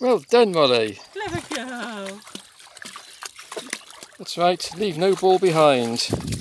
Well done, Molly. Clever girl. That's right, leave no ball behind.